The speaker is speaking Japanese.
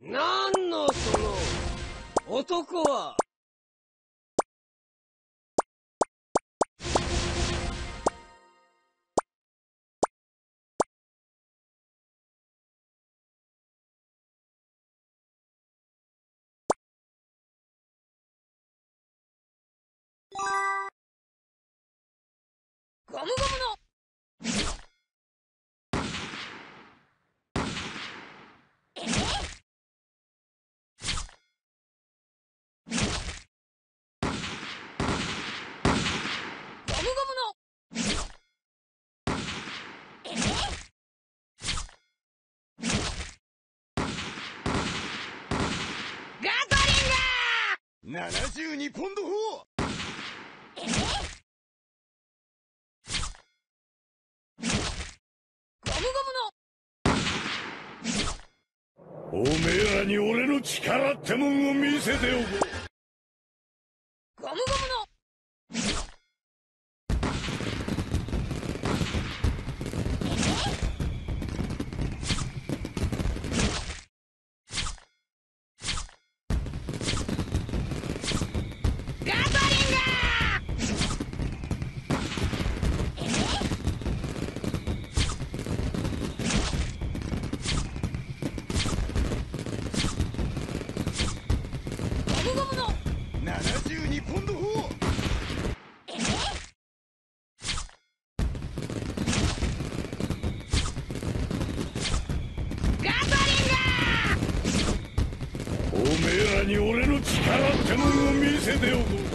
なんのその男は。ゴムゴムのゴムゴムのガトリンガー72ポンド砲ゴムゴムの。おめえらに俺の力ってもんを見せておこう。ゴムゴムに俺の力ってものを見せておこう。